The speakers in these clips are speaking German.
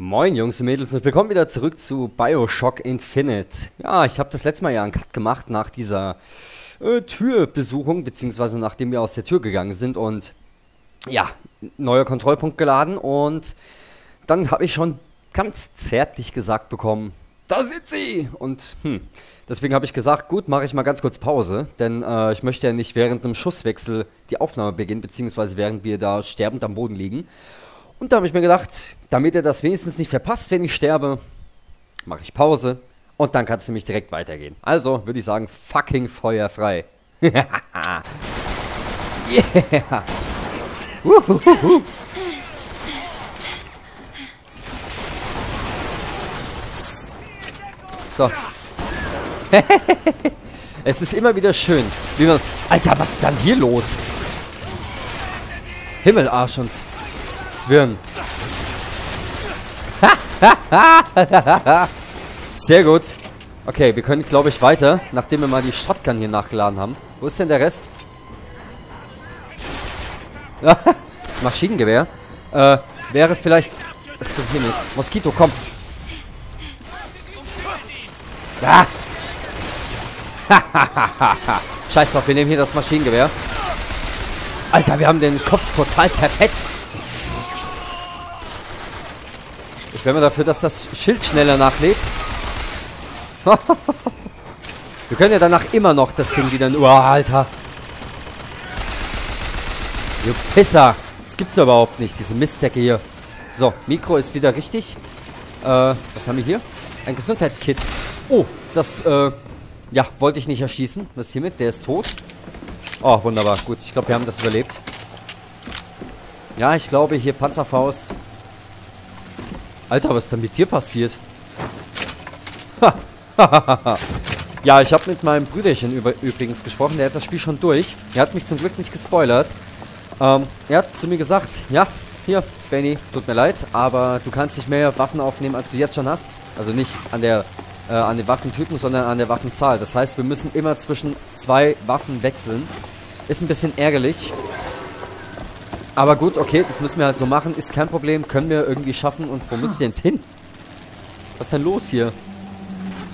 Moin Jungs und Mädels und willkommen wieder zurück zu Bioshock Infinite. Ja, ich habe das letzte Mal ja einen Cut gemacht nach dieser äh, Türbesuchung, beziehungsweise nachdem wir aus der Tür gegangen sind und ja, neuer Kontrollpunkt geladen und dann habe ich schon ganz zärtlich gesagt bekommen, da sind sie! Und hm, deswegen habe ich gesagt, gut, mache ich mal ganz kurz Pause, denn äh, ich möchte ja nicht während einem Schusswechsel die Aufnahme beginnen, beziehungsweise während wir da sterbend am Boden liegen. Und da habe ich mir gedacht, damit ihr das wenigstens nicht verpasst, wenn ich sterbe, mache ich Pause und dann kann es nämlich direkt weitergehen. Also würde ich sagen, fucking Feuer frei. yeah! Uhuhuhu. So. es ist immer wieder schön, wie man... Alter, was ist dann hier los? Himmelarsch und Zwirn. Sehr gut. Okay, wir können, glaube ich, weiter, nachdem wir mal die Shotgun hier nachgeladen haben. Wo ist denn der Rest? Maschinengewehr. Äh, wäre vielleicht... Was ist denn hier mit? Moskito, komm. Ah! Scheiß drauf, wir nehmen hier das Maschinengewehr. Alter, wir haben den Kopf total zerfetzt. Ich wäre mal dafür, dass das Schild schneller nachlädt. wir können ja danach immer noch das Ding wieder... Oh, Alter. Du Pisser. Das gibt's ja überhaupt nicht, diese Mistsäcke hier. So, Mikro ist wieder richtig. Äh, was haben wir hier? Ein Gesundheitskit. Oh, das, äh, ja, wollte ich nicht erschießen. Was ist hiermit? Der ist tot. Oh, wunderbar. Gut, ich glaube, wir haben das überlebt. Ja, ich glaube, hier Panzerfaust. Alter, was ist denn mit dir passiert? ja, ich habe mit meinem Brüderchen über, übrigens gesprochen. Der hat das Spiel schon durch. Er hat mich zum Glück nicht gespoilert. Ähm, er hat zu mir gesagt, ja, hier, Benny, tut mir leid, aber du kannst nicht mehr Waffen aufnehmen, als du jetzt schon hast. Also nicht an der äh, an den Waffentypen, sondern an der Waffenzahl. Das heißt, wir müssen immer zwischen zwei Waffen wechseln. Ist ein bisschen ärgerlich. Aber gut, okay, das müssen wir halt so machen. Ist kein Problem, können wir irgendwie schaffen. Und wo muss ich denn jetzt hin? Was ist denn los hier?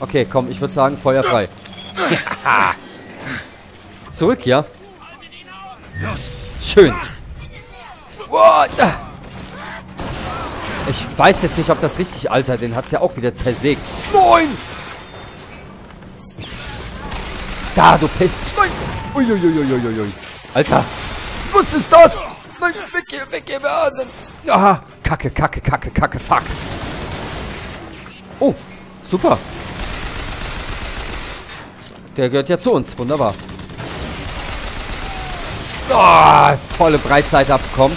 Okay, komm, ich würde sagen, Feuer frei. Zurück, ja? Schön. What? Ich weiß jetzt nicht, ob das richtig altert. Den hat es ja auch wieder zersägt. Moin! Da, du Pech. Nein! Uiuiuiuiui. Alter. Was ist das? Nein, weg hier, weg hier. Aha. Kacke, kacke, kacke, kacke, fuck. Oh, super. Der gehört ja zu uns. Wunderbar. Oh, volle Breitseite abbekommen.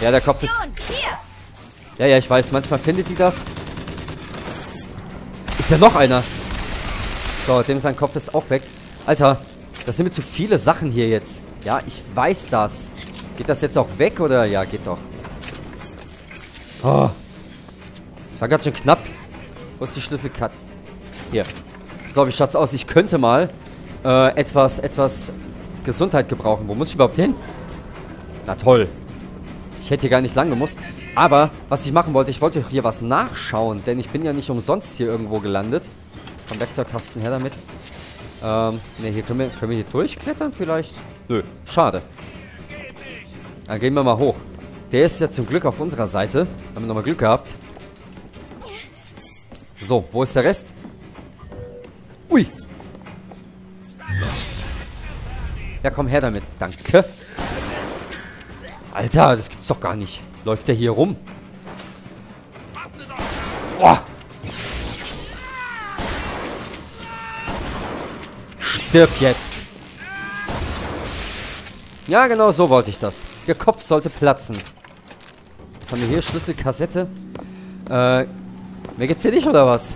Ja, der Kopf ist... Ja, ja, ich weiß. Manchmal findet die das. Ist ja noch einer. So, dem sein Kopf ist auch weg. Alter, das sind mir zu viele Sachen hier jetzt. Ja, ich weiß das. Geht das jetzt auch weg, oder? Ja, geht doch. Oh. Das war ganz schön knapp. Wo ist die Schlüsselkarte? Hier. So, wie schaut's aus? Ich könnte mal äh, etwas, etwas Gesundheit gebrauchen. Wo muss ich überhaupt hin? Na toll. Ich hätte hier gar nicht lang gemusst. Aber, was ich machen wollte, ich wollte hier was nachschauen. Denn ich bin ja nicht umsonst hier irgendwo gelandet. Vom Werkzeugkasten her damit. Ähm, ne, hier können wir, können wir hier durchklettern vielleicht? Nö, schade. Dann gehen wir mal hoch. Der ist ja zum Glück auf unserer Seite. Haben wir nochmal Glück gehabt. So, wo ist der Rest? Ui. Ja, komm her damit. Danke. Alter, das gibt's doch gar nicht. Läuft der hier rum? Boah. Stirb jetzt. Ja, genau so wollte ich das. Ihr Kopf sollte platzen. Was haben wir hier? Schlüsselkassette. Äh, mehr geht's hier nicht, oder was?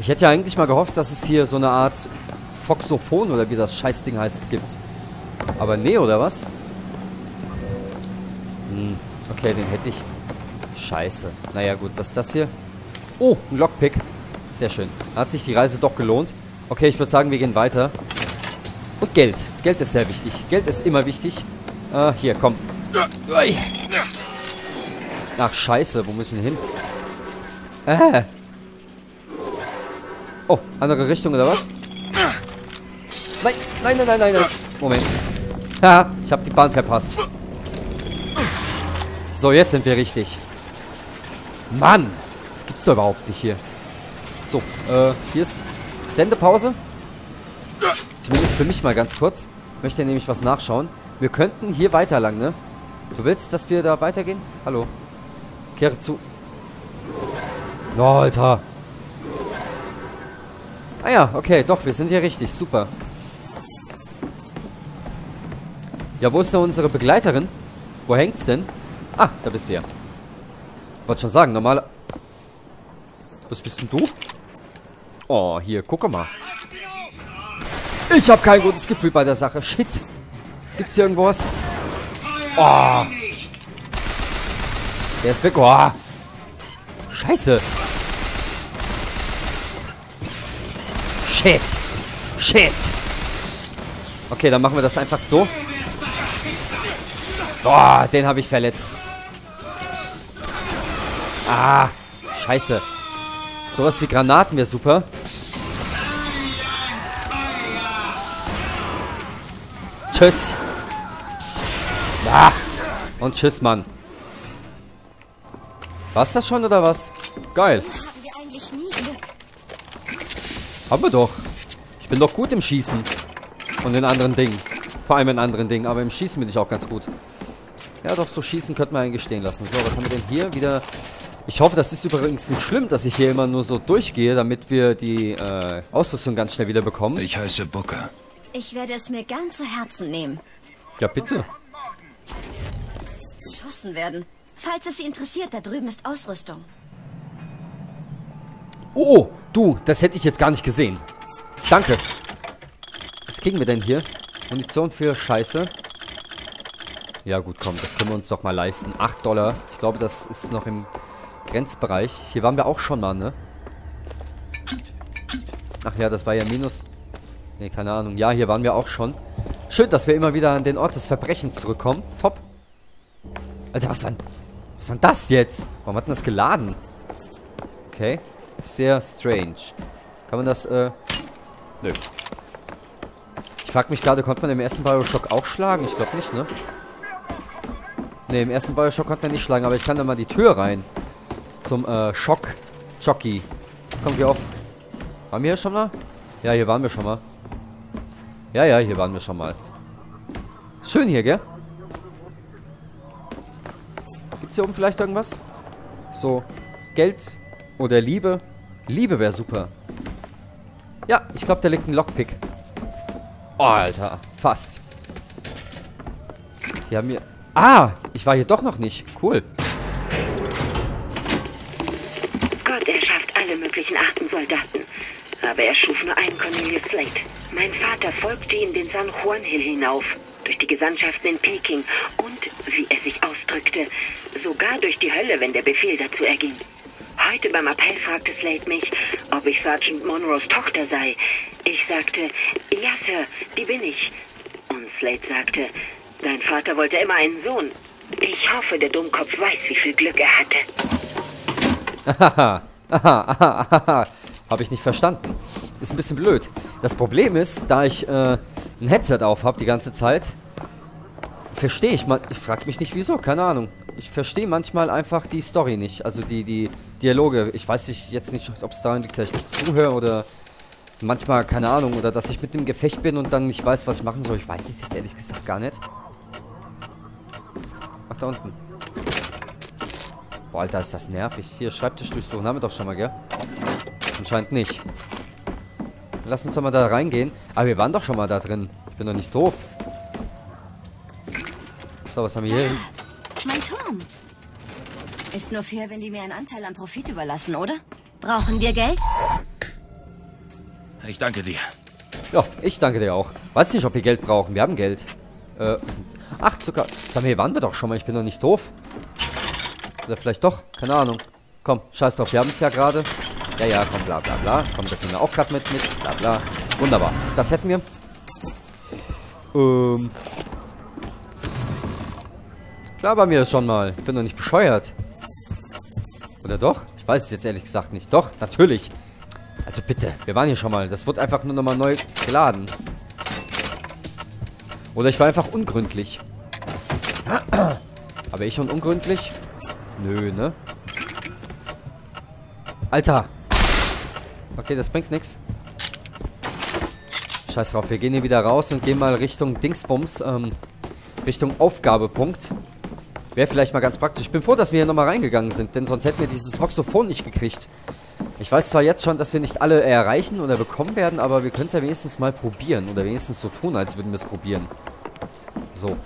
Ich hätte ja eigentlich mal gehofft, dass es hier so eine Art Foxophon oder wie das Scheißding heißt gibt. Aber nee, oder was? Hm, okay, den hätte ich. Scheiße. Naja, gut, was ist das hier? Oh, ein Lockpick. Sehr schön. Hat sich die Reise doch gelohnt. Okay, ich würde sagen, wir gehen weiter. Und Geld. Geld ist sehr wichtig. Geld ist immer wichtig. Äh, hier, komm. Ach, scheiße. Wo ich denn hin? Äh. Oh, andere Richtung oder was? Nein, nein, nein, nein, nein, nein. Moment. Haha, ich habe die Bahn verpasst. So, jetzt sind wir richtig. Mann, das gibt's doch überhaupt nicht hier. So, äh, hier ist Sendepause. Zumindest für mich mal ganz kurz. Ich möchte nämlich was nachschauen. Wir könnten hier weiter lang, ne? Du willst, dass wir da weitergehen? Hallo. Kehre zu. Oh, Alter. Ah ja, okay, doch, wir sind hier richtig. Super. Ja, wo ist denn unsere Begleiterin? Wo hängt's denn? Ah, da bist du ja. Wollte schon sagen, normal... Was bist denn du? Oh, hier, guck mal. Ich habe kein gutes Gefühl bei der Sache. Shit. Gibt's hier irgendwo was? Oh. Der ist weg. Oh. Scheiße. Shit. Shit. Okay, dann machen wir das einfach so. Boah, den habe ich verletzt. Ah, scheiße. Sowas wie Granaten wäre super. Tschüss. Ah. Und tschüss, Mann. War's das schon oder was? Geil. Haben wir doch. Ich bin doch gut im Schießen. Und in anderen Dingen. Vor allem in anderen Dingen. Aber im Schießen bin ich auch ganz gut. Ja, doch, so schießen könnte man eigentlich stehen lassen. So, was haben wir denn hier? Wieder... Ich hoffe, das ist übrigens nicht schlimm, dass ich hier immer nur so durchgehe, damit wir die äh, Ausrüstung ganz schnell wieder bekommen. Ich heiße Booker. Ich werde es mir gern zu Herzen nehmen. Ja, bitte. Geschossen werden. Falls es Sie interessiert, da drüben ist Ausrüstung. Oh, du, das hätte ich jetzt gar nicht gesehen. Danke. Was kriegen wir denn hier? Munition für Scheiße. Ja gut, komm, das können wir uns doch mal leisten. 8 Dollar. Ich glaube, das ist noch im Grenzbereich. Hier waren wir auch schon mal, ne? Ach ja, das war ja Minus. Ne, keine Ahnung. Ja, hier waren wir auch schon. Schön, dass wir immer wieder an den Ort des Verbrechens zurückkommen. Top. Alter, was war, was war das jetzt? Warum hat denn das geladen? Okay. Sehr strange. Kann man das, äh... Nö. Ich frag mich gerade, konnte man im ersten Bioshock auch schlagen? Ich glaube nicht, ne? Ne, im ersten Bioshock konnte man nicht schlagen, aber ich kann da mal die Tür rein. Zum, äh, Schock-Jockey. Komm, geh auf. Waren wir hier schon mal? Ja, hier waren wir schon mal. Ja, ja, hier waren wir schon mal. Schön hier, gell? Gibt's hier oben vielleicht irgendwas? So, Geld oder Liebe? Liebe wäre super. Ja, ich glaube, da liegt ein Lockpick. Oh, Alter. Fast. Hier haben wir... Ah, ich war hier doch noch nicht. Cool. Gott erschafft alle möglichen Arten Soldaten. Aber er schuf nur einen Cornelius Slate. Mein Vater folgte ihm den San Juan Hill hinauf, durch die Gesandtschaften in Peking und, wie er sich ausdrückte, sogar durch die Hölle, wenn der Befehl dazu erging. Heute beim Appell fragte Slate mich, ob ich Sergeant Monroes Tochter sei. Ich sagte, ja, Sir, die bin ich. Und Slate sagte, dein Vater wollte immer einen Sohn. Ich hoffe, der Dummkopf weiß, wie viel Glück er hatte. Haha, haha, haha, habe ich nicht verstanden. Ist ein bisschen blöd. Das Problem ist, da ich äh, ein Headset auf habe die ganze Zeit, verstehe ich mal. Ich frage mich nicht wieso, keine Ahnung. Ich verstehe manchmal einfach die Story nicht. Also die, die Dialoge. Ich weiß nicht, jetzt nicht, ob es daran liegt, dass ich nicht zuhöre oder manchmal, keine Ahnung, oder dass ich mit dem Gefecht bin und dann nicht weiß, was ich machen soll. Ich weiß es jetzt ehrlich gesagt gar nicht. Ach, da unten. Boah, Alter, ist das nervig. Hier, Schreibtisch durchsuchen. Haben wir doch schon mal, gell? Anscheinend nicht. Lass uns doch mal da reingehen. Aber wir waren doch schon mal da drin. Ich bin doch nicht doof. So, was haben wir hier? Mein Turm. Ist nur fair, wenn die mir einen Anteil am Profit überlassen, oder? Brauchen wir Geld? Ich danke dir. Ja, ich danke dir auch. Weiß nicht, ob wir Geld brauchen. Wir haben Geld. Äh, sind... Ach, Zucker. Sag mal, hier waren wir doch schon mal. Ich bin doch nicht doof. Oder vielleicht doch. Keine Ahnung. Komm, scheiß drauf. Wir haben es ja gerade. Ja, ja, komm, bla, bla, bla. Komm, das nehmen wir auch gerade mit, mit. Bla, bla. Wunderbar. Das hätten wir. Ähm. Klar bei mir das schon mal. Ich bin doch nicht bescheuert. Oder doch? Ich weiß es jetzt ehrlich gesagt nicht. Doch, natürlich. Also bitte, wir waren hier schon mal. Das wird einfach nur nochmal neu geladen. Oder ich war einfach ungründlich. Aber ich und ungründlich? Nö, ne? Alter! Okay, das bringt nichts. Scheiß drauf, wir gehen hier wieder raus und gehen mal Richtung Dingsbums, ähm, Richtung Aufgabepunkt. Wäre vielleicht mal ganz praktisch. Ich bin froh, dass wir hier nochmal reingegangen sind, denn sonst hätten wir dieses Voxophon nicht gekriegt. Ich weiß zwar jetzt schon, dass wir nicht alle erreichen oder bekommen werden, aber wir können es ja wenigstens mal probieren. Oder wenigstens so tun, als würden wir es probieren. So.